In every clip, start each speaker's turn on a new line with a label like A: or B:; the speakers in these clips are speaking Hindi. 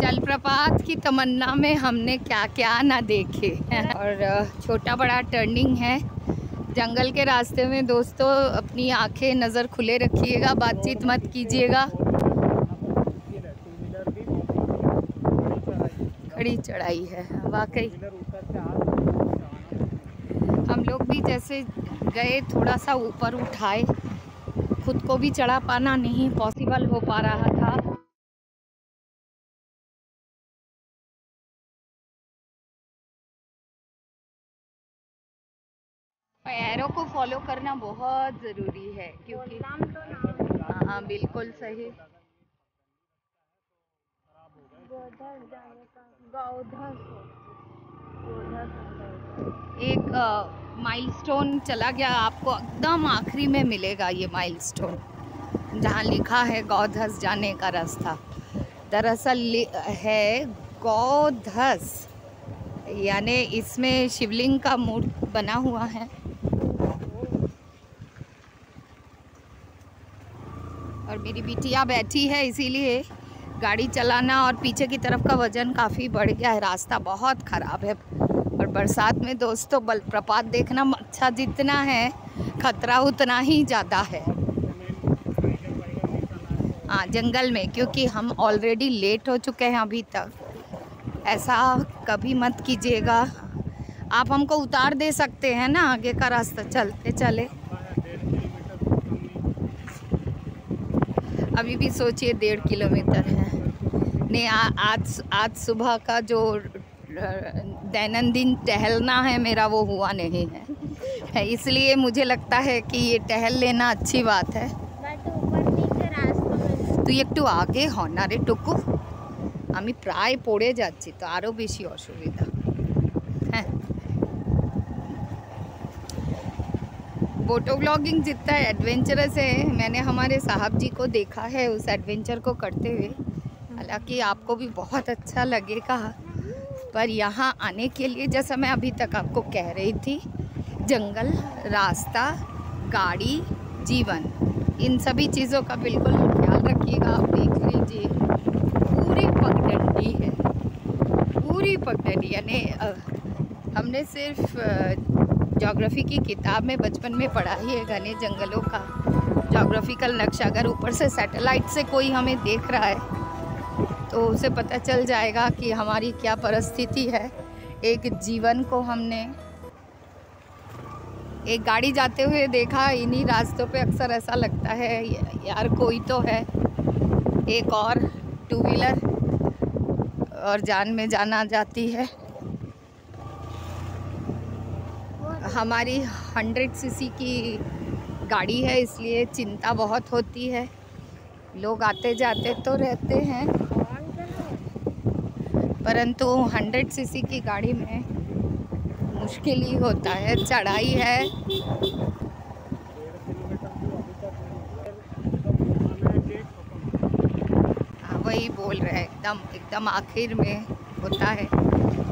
A: जलप्रपात की तमन्ना में हमने क्या क्या ना देखे और छोटा बड़ा टर्निंग है। जंगल के रास्ते में दोस्तों अपनी आँखें नज़र खुले रखिएगा, बातचीत मत कीजिएगा। खड़ी चढ़ाई है, वाकई। हम लोग भी जैसे गए थोड़ा सा ऊपर उठाए। खुद को भी चढ़ा पाना नहीं पॉसिबल हो पा रहा था। पैरों को फॉलो करना बहुत ज़रूरी है क्योंकि हाँ बिल्कुल सही। एक माइलस्टोन चला गया आपको एकदम आखिरी में मिलेगा ये माइलस्टोन जहाँ लिखा है गौधस जाने का रास्ता। दरअसल है गौधस। यानी इसमें शिवलिंग का मूर्त बना हुआ है। और मेरी बिटिया बैठी है, इसीलिए गाड़ी चलाना और पीछे की तरफ़ का वज़न काफ़ी बढ़ गया है। रास्ता बहुत ख़राब है और बरसात में दोस्तों बल प्रपात देखना अच्छा जितना है, खतरा उतना ही ज़्यादा है। हाँ जंगल में, क्योंकि हम ऑलरेडी लेट हो चुके हैं अभी तक। ऐसा कभी मत कीजिएगा। आप हमको उतार दे सकते हैं ना, आगे का रास्ता, चलते चले। अभी भी सोचिए डेढ़ किलोमीटर है ने आज आज सुबह का जो दैनंदिन टहलना है मेरा वो हुआ नहीं है इसलिए मुझे लगता है कि ये टहल लेना अच्छी बात है তুই একটু আগে হন আরে টুকু আমি প্রায় পড়ে যাচ্ছি তো আরও বেশি অসুবিধা হ্যাঁ फ़ोटो ब्लॉगिंग जितना एडवेंचरस है, मैंने हमारे साहब जी को देखा है उस एडवेंचर को करते हुए। हालाँकि आपको भी बहुत अच्छा लगेगा, पर यहाँ आने के लिए जैसा मैं अभी तक आपको कह रही थी, जंगल, रास्ता, गाड़ी, जीवन, इन सभी चीज़ों का बिल्कुल ख्याल रखिएगा, आप देख लीजिए। पूरी पगडंडी है, पूरी पगडंडी, यानी हमने सिर्फ़ जोग्राफ़ी की किताब में बचपन में पढ़ा ही है घने जंगलों का। जोग्राफिकल नक्शा अगर ऊपर से सैटेलाइट से कोई हमें देख रहा है तो उसे पता चल जाएगा कि हमारी क्या परिस्थिति है। एक जीवन को हमने एक गाड़ी जाते हुए देखा, इन्हीं रास्तों पे अक्सर ऐसा लगता है, यार कोई तो है। एक और टू व्हीलर और जान में जाना जाती है। हमारी हंड्रेड सीसी की गाड़ी है, इसलिए चिंता बहुत होती है। लोग आते जाते तो रहते हैं, परंतु हंड्रेड सीसी की गाड़ी में मुश्किल ही होता है, चढ़ाई है। हाँ वही बोल रहे हैं, एकदम एकदम आखिर में होता है।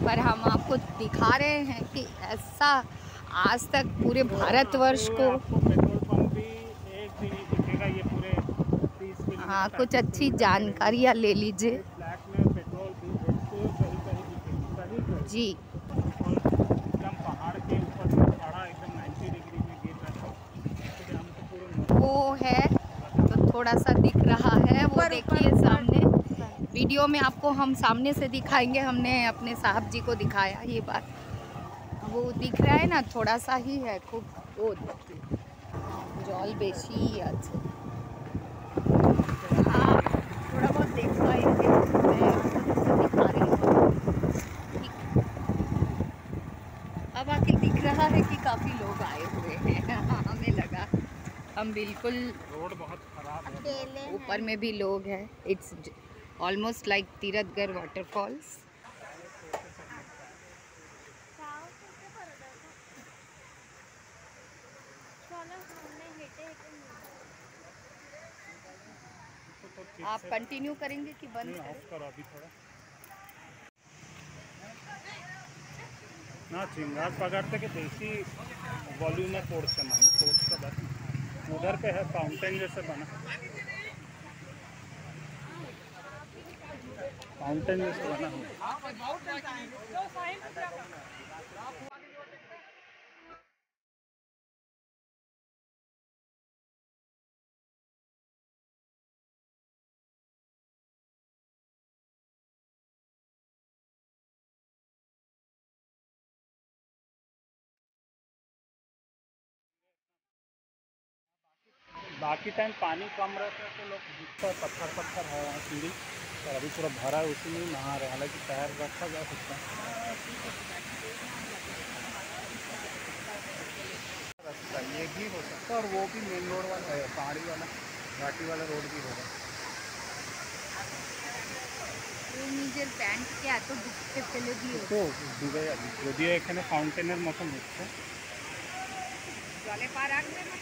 A: पर हम आपको दिखा रहे हैं कि ऐसा आज तक पूरे भारतवर्ष को। हाँ कुछ अच्छी जानकारियाँ ले लीजिए। जी। वो है तो थोड़ा सा दिख रहा है वो देखिए सामने। वीडियो में आपको हम सामने से दिखाएँगे हमने अपने साहब जी को दिखाया ये बात। वो दिख रहा है ना थोड़ा सा ही है खूब वो जल बेशी আছে हाँ थोड़ा बहुत देख पाएँगे अब आके दिख रहा है कि काफ़ी लोग आए हुए हैं। हमें लगा हम बिल्कुल
B: रोड बहुत खराब है।
A: ऊपर में भी लोग हैं। It's almost like Tirathgarh waterfalls आप कंटिन्यू करेंगे कि बंद
B: ऑफ़ करो अभी थोड़ा। ना चिंगार पकड़ते कि देसी वॉल्यूम है फोर्स से मान फोर्स का बस। उधर पे है फाउंटेन जैसे बना। फाउंटेन जैसे बना। हुआ बाकी टाइम पानी कम रहता है तो लोग दिखता है पत्थर पत्थर है वहाँ सीढ़ी और अभी पूरा भरा है उसी में ही नहा रहे हैं हालांकि पैर रखा जा सकता है रास्ता ये भी हो सकता है और वो भी मेन रोड वाला है पहाड़ी वाला घाटी वाला रोड भी होगा
A: নিজের প্যান্টকে এত ঢুকতে ফেলে দিয়ে
B: তো ডুবে যাবে যদিও এখানে ফাউন্টেনের মতন হচ্ছে
A: জলে পা রাখবে না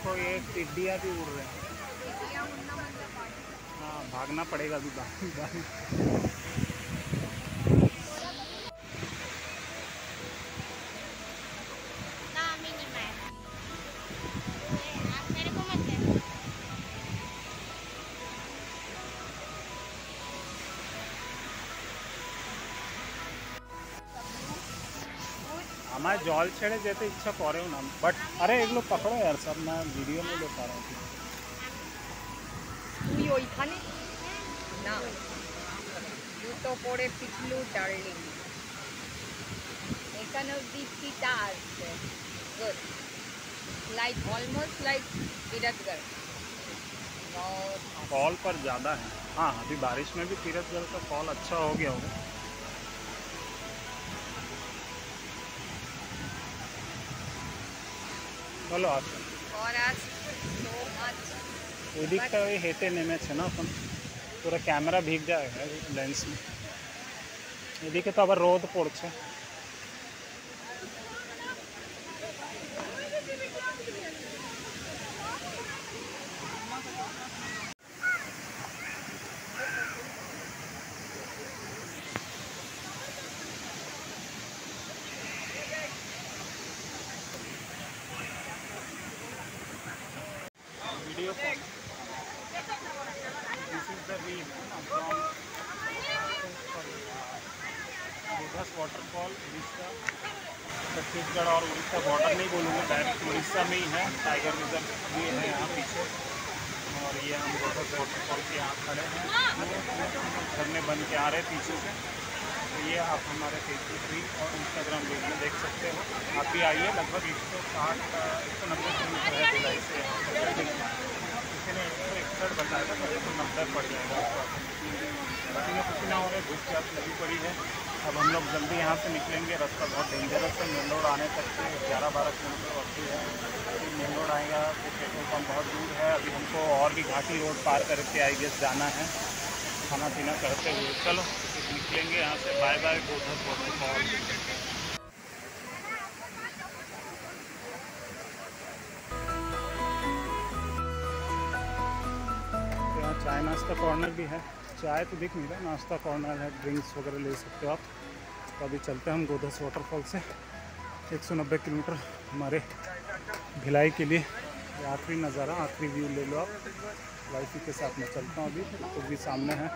B: देखो ये टिड्डिया भी उड़ रहे हैं। हाँ। भागना पड़ेगा अभी জল ছেড়ে যেতে ইচ্ছা করেও না বাট আরে এগুলো পকড়ো यार सब मैं वीडियो नहीं ले पा रहा हूँ
A: তুই ওইখানে না জুতো পরে পিছলু ডার্লিং এখানে অব্দি চিতা আসছে good like almost like Biratgarh बहुत
B: फॉल पर ज़्यादा है हाँ अभी बारिश में भी तीरथगढ़ का फॉल अच्छा हो गया होगा બોલો आज।
A: और आज
B: तो आज उदिक का भी हेते निमेज छे ना अपन। पूरा कैमरा भीग जाएगा लेंस में। उदिक तो अब रोद पड़ पड़े छत्तीसगढ़ और उड़ीसा बॉर्डर नहीं बोलूँगा डायरेक्ट उड़ीसा में ही है टाइगर रिज़र्व भी है यहाँ पीछे। और ये हम गोधस वाटरफॉल के यहाँ खड़े हैं। झरने बन के आ रहे हैं पीछे से। तो ये आप हमारे फेसबुक भी और इंस्टाग्राम रील में देख सकते हो। आप भी आइए, लगभग एक सौ साठ, एक सौ नब्बे किलोमीटर है भिलाई से किसी ने एक सौ इकसठ बताया था तो एक सौ नब्बे पड़ जाएगा। पसीने पसीना हो रहे धूप प्यास लगी पड़ी है। अब हम लोग जल्दी यहाँ से निकलेंगे। रास्ता बहुत डेंजरस है। मेन रोड आने तक के ग्यारह बारह किलोमीटर वक्ती है। फिर मेन रोड आएगा, फिर पेट्रोल पम्प बहुत दूर है। अभी हमको और भी घाटी रोड पार करके आई गेस जाना है। खाना पीना करते हुए। चलो निकलेंगे यहाँ से। बाय बाय गोधस वाटरफॉल यहाँ चाय नाश्ता कॉर्नर भी है। चाय तो दिख नहीं रहा नाश्ता कॉर्नर है ड्रिंक्स वगैरह ले सकते हो आप। तो अभी चलते हैं हम गोदस वाटरफॉल से। 190 किलोमीटर हमारे भिलाई के लिए आखिरी नज़ारा, आखिरी व्यू ले लो आप। वाइफी के साथ मैं चलता हूँ अभी तो भी सामने है।